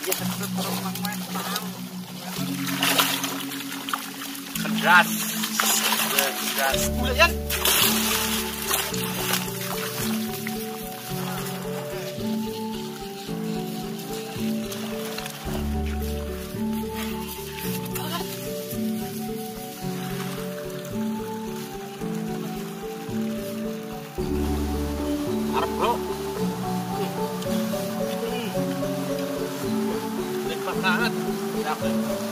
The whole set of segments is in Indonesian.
Gas. Gas. Mulai yan. Scotland.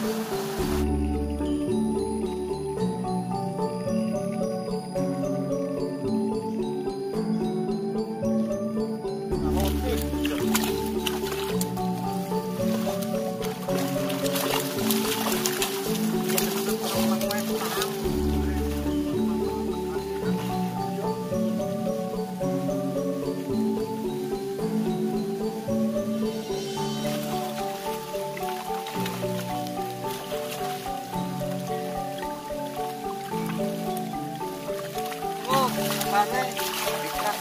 Panen, ikan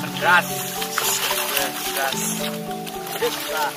pedras, pedras, beras, beras.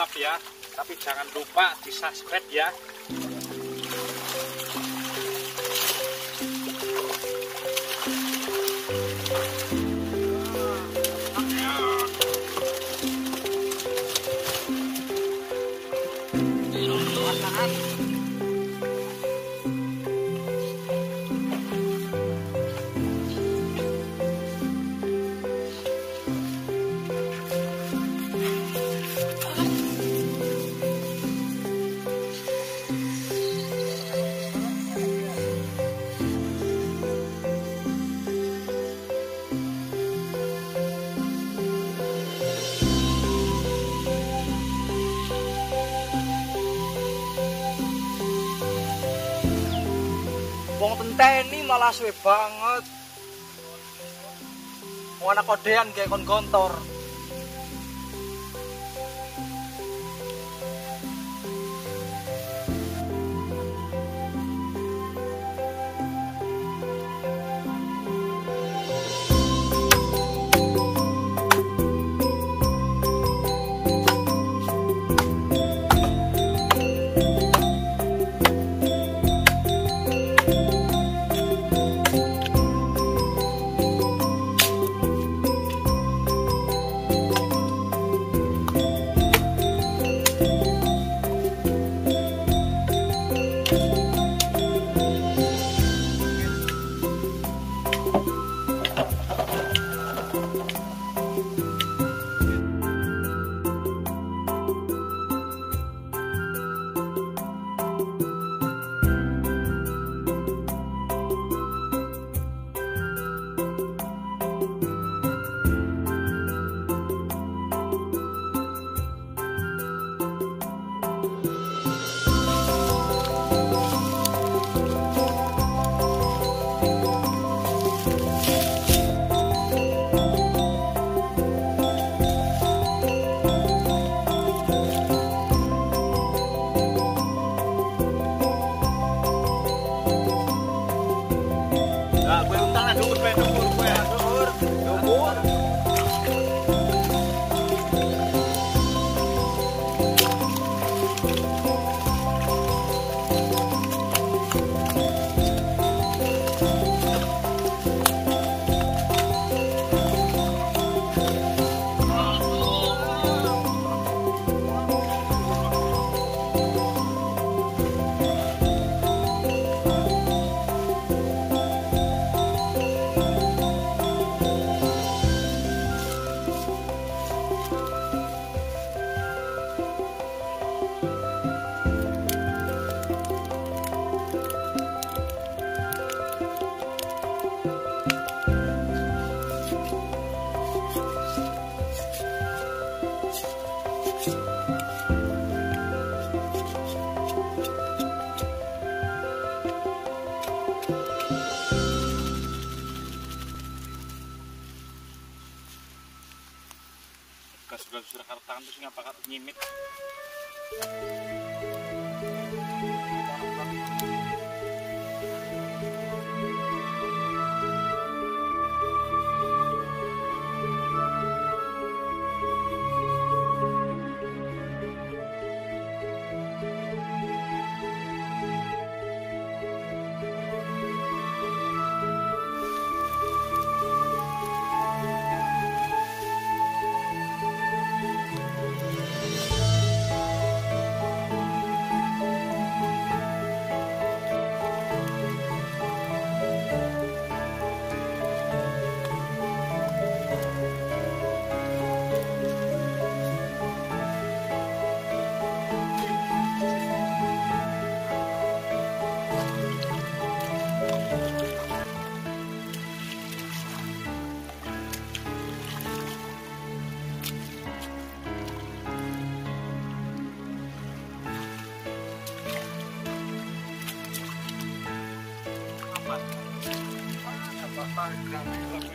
Mantap ya. Tapi jangan lupa di subscribe ya. Wong tenteni malah suwe banget. Wong anak kodean kayak kon gontor. Gas-gas Surakarta terus ngapa kak nyimit.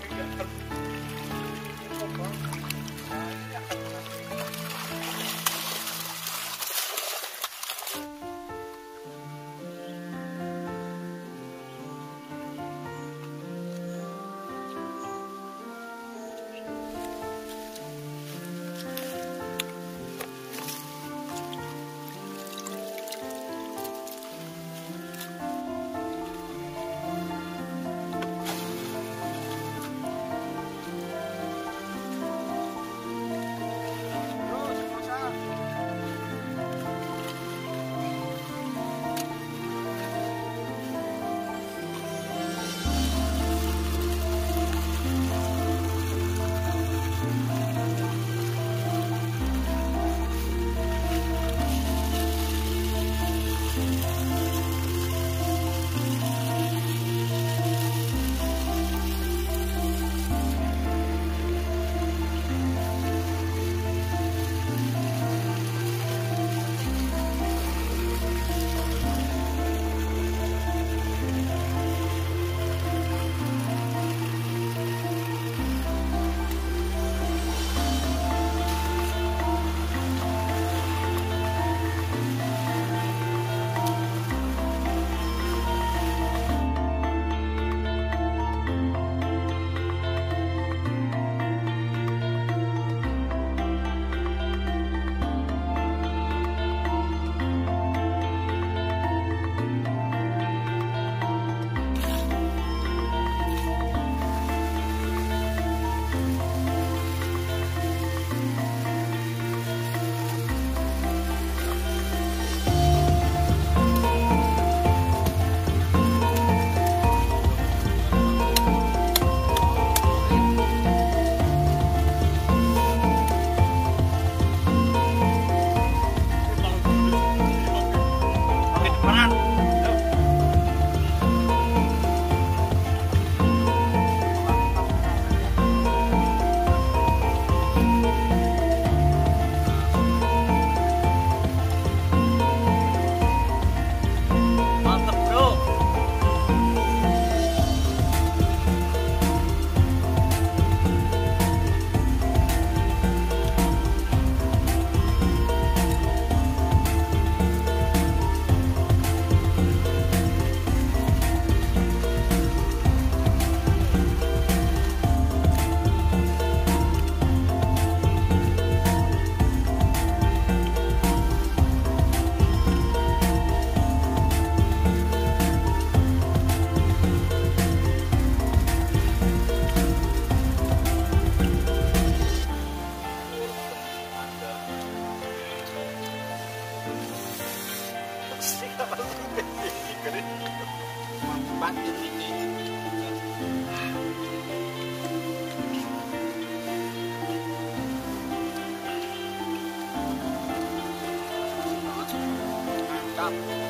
Yeah.